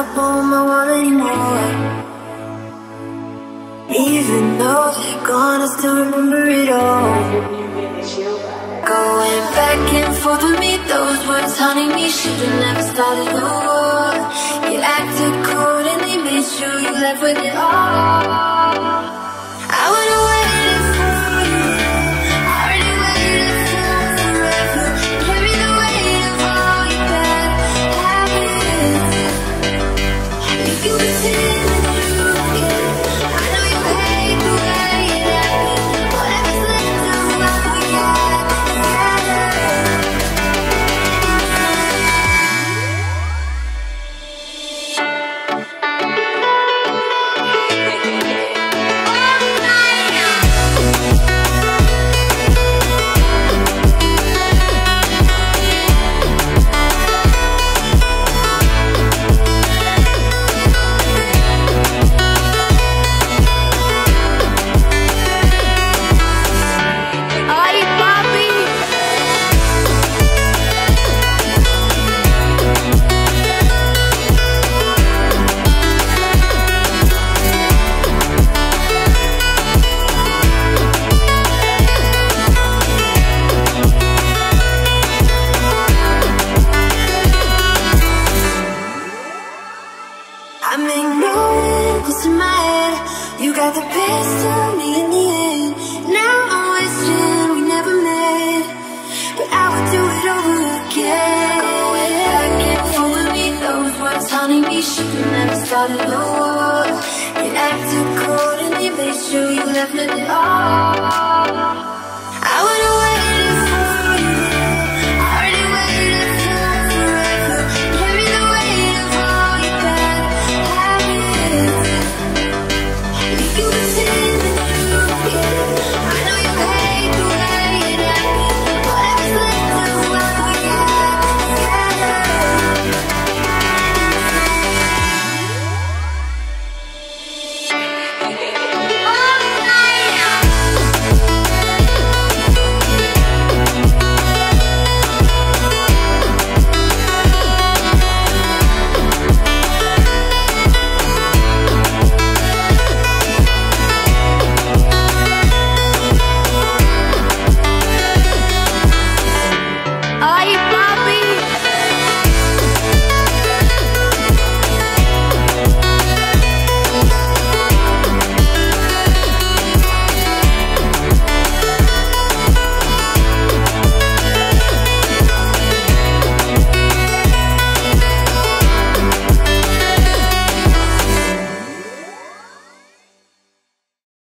up on my wall anymore. Even though they're gone, I still remember it all. Going back and forth with me, those words haunting me. Should've never started the war. You acted cold and they made sure you left with it all. Make noises in my head. You got the best of me in the end. Now I'm wishing we never met, but I would do it over again. With me, those words haunting me. Should've never started a war. You acted cold and they made sure you left it all.